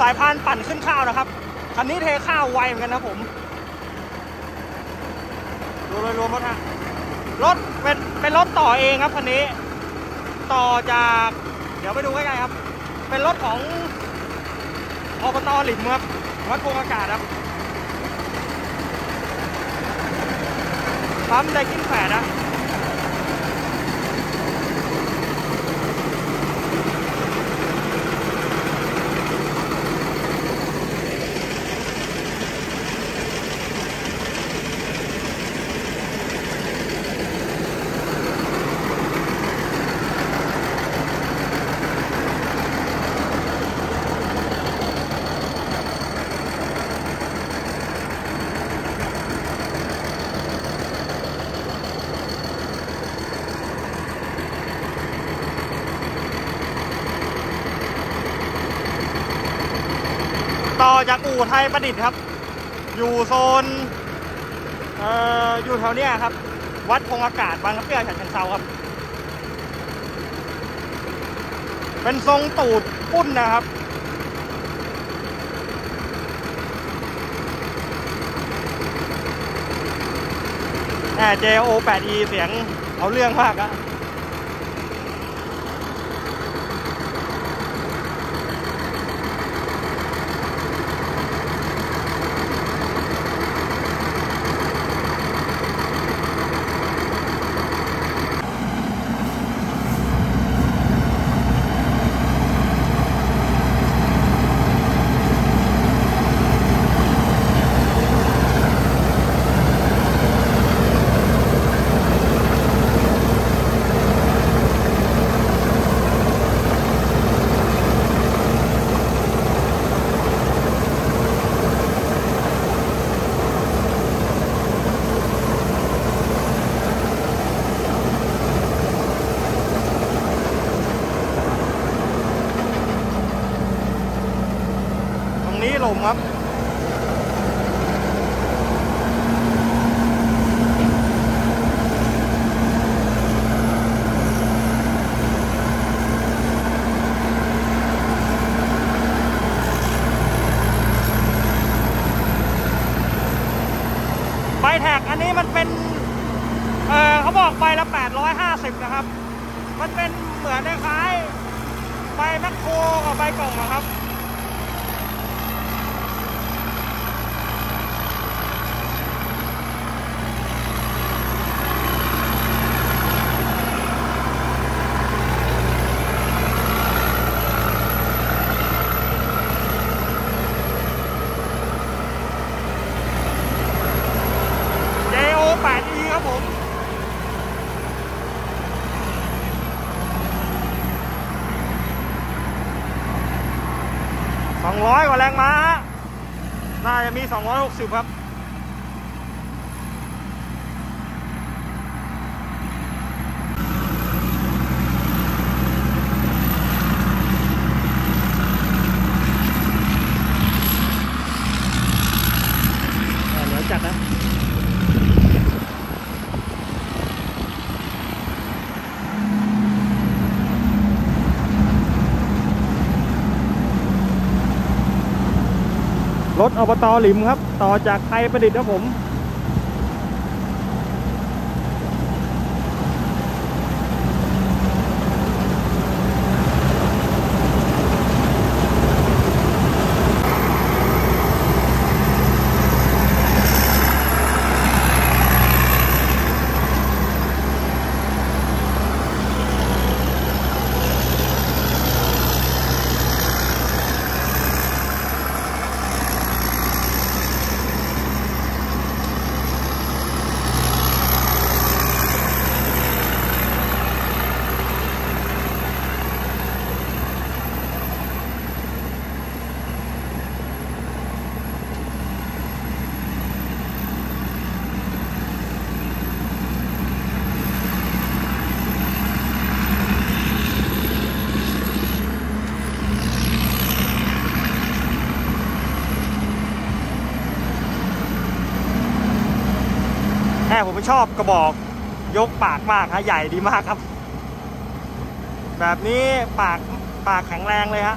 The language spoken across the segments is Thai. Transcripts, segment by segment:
สายพานปั่นขึ้นข้าวนะครับ คันนี้เทข้าวไวเหมือนกันนะผม ดูโดยรวมรถฮะ รถเป็นเป็นรถต่อเองครับคันนี้ ต่อจาก เดี๋ยวไปดูใกล้ๆครับ เป็นรถของอบตหลิมครับ วัดโพงอากาศครับปั๊มไดกินแฝดนะ จากอู่ไทยประดิษฐ์ครับ อยู่โซนเอ่ออยู่แถวเนี้ยครับ วัดพงอากาศบางกระเปี้ยฉะเชิงเซาครับ เป็นทรงตูดปุ้นนะครับแหม JO 8E เสียงเอาเรื่องมากอะ นี้ลมครับใบแท็กอันนี้มันเป็น เออเขาบอกใบละ 850 นะครับ มันเป็นเหมือนคล้ายใบแมคโครกับใบกล่องนะครับ ร้อยกว่าแรงม้า น่าจะมีสองร้อยหกสิบครับ อบตหลิมครับ ต่อจากไทยประดิษฐ์ครับผม ชอบกระบอกยกปากมากฮะใหญ่ดีมากครับ แบบนี้ปากปากแข็งแรงเลยฮะ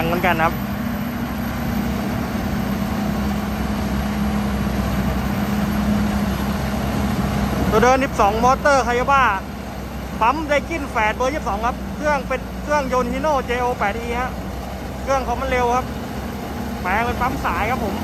งเหมือนกันครับ ตัวเดิน 12 มอเตอร์ไฮยาบ้าปั๊มไดกินแฝดเบอร์ 22 ครับ เครื่องเป็นเครื่องยนต์ฮิโน่ JO 8E ฮะ เครื่องเขามันเร็วครับ แปลงเป็นปั๊มสายครับผม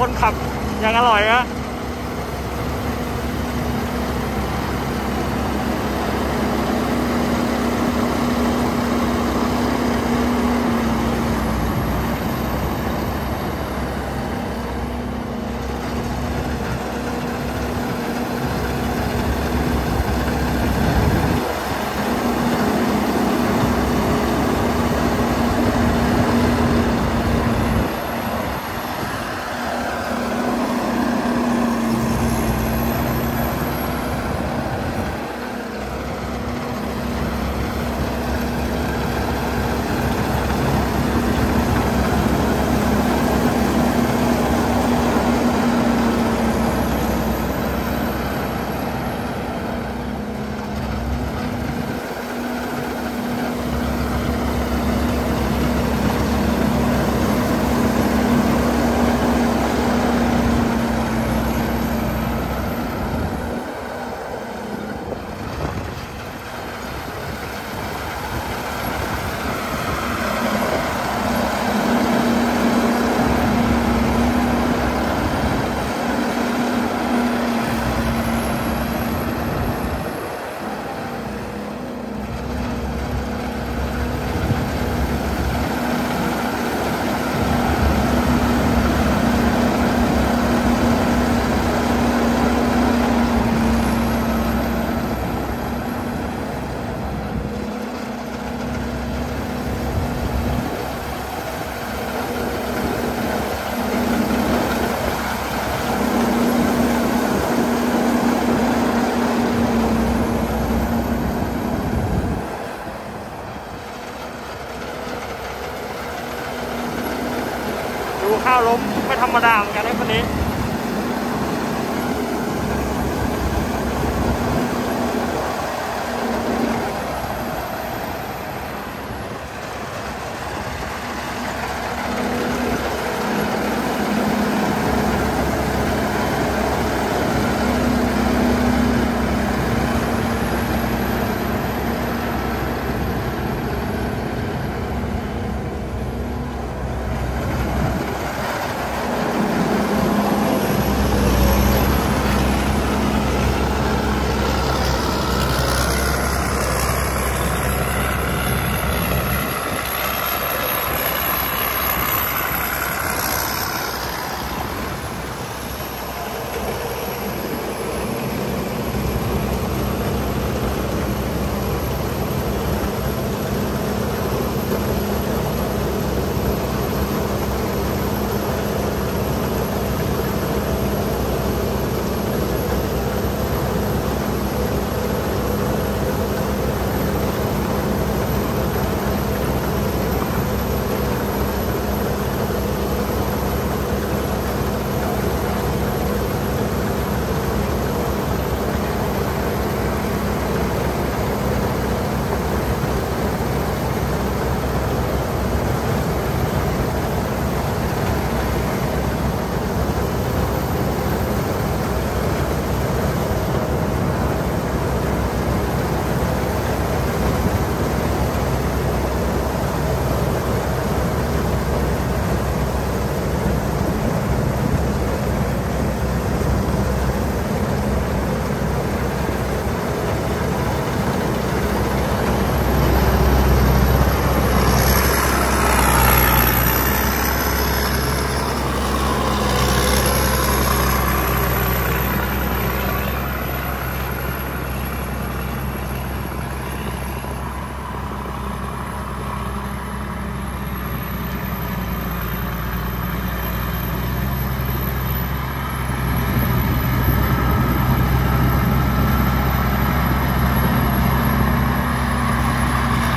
คนขับยังอร่อยฮะ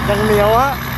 Dần liều á.